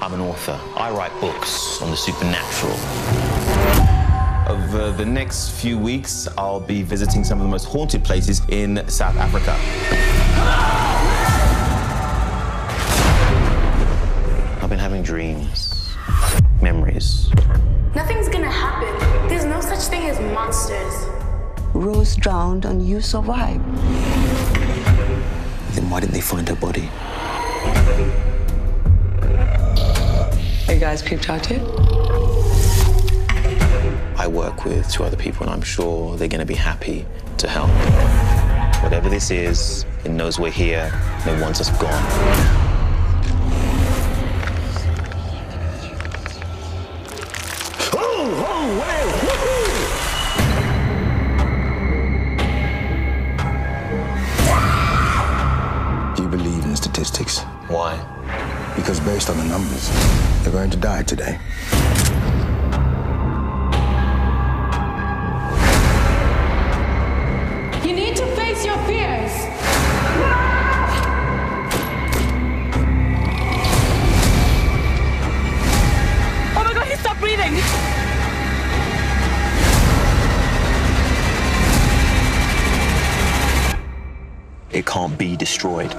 I'm an author. I write books on the supernatural. Over uh, the next few weeks, I'll be visiting some of the most haunted places in South Africa. I've been having dreams, memories. Nothing's gonna happen. There's no such thing as monsters. Rose drowned and you survived. Then why didn't they find her body? Guys peeped out yet? I work with two other people, and I'm sure they're going to be happy to help. Whatever this is, it knows we're here, and it wants us gone. Do you believe in statistics? Why? Because based on the numbers, they're going to die today. You need to face your fears. Oh my god, he stopped breathing. It can't be destroyed.